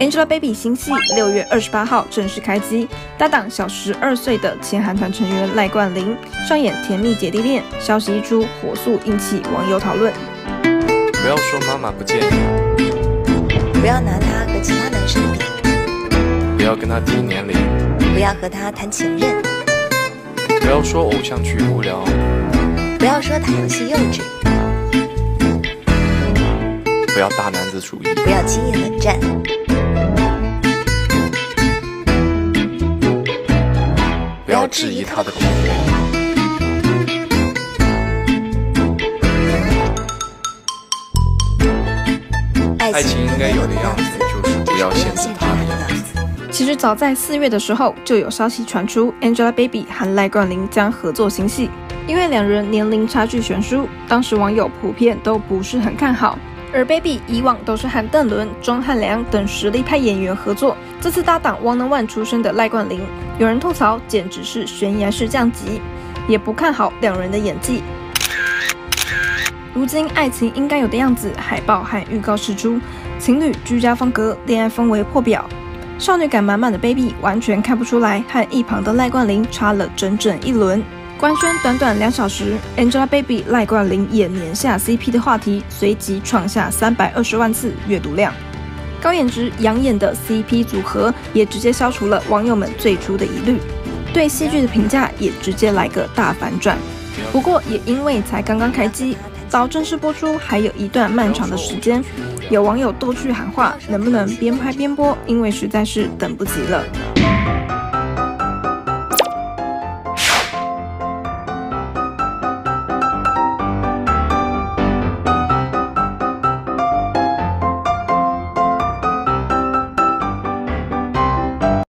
Angelababy 新戏六月二十八号正式开机，搭档小十二岁的前韩团成员赖冠霖上演甜蜜姐弟恋，消息一出，火速引起网友讨论。不要说妈妈不介意，不要拿他和其他男生比，不要跟他低年龄，不要和他谈前任，不要说偶像剧无聊，不要说打游戏幼稚，不要大男子主义，不要轻易冷战。要质疑他的品味。爱情应该有的样子，就是不要限制他的样子。其实早在四月的时候，就有消息传出 Angelababy 和赖冠霖将合作新戏，因为两人年龄差距悬殊，当时网友普遍都不是很看好。而 Baby 以往都是和邓伦、钟汉良等实力派演员合作，这次搭档 One One 出身的赖冠霖，有人吐槽简直是悬崖式降级，也不看好两人的演技。如今《爱情应该有的样子》海报和预告释出，情侣居家风格，恋爱氛围破表，少女感满满的 Baby 完全看不出来和一旁的赖冠霖差了整整一轮。官宣短短两小时，Angelababy 赖冠霖演年下 CP 的话题随即创下三百二十万次阅读量。高颜值养眼的 CP 组合也直接消除了网友们最初的疑虑，对戏剧的评价也直接来个大反转。不过也因为才刚刚开机，到正式播出还有一段漫长的时间，有网友逗趣喊话：能不能边拍边播？因为实在是等不及了。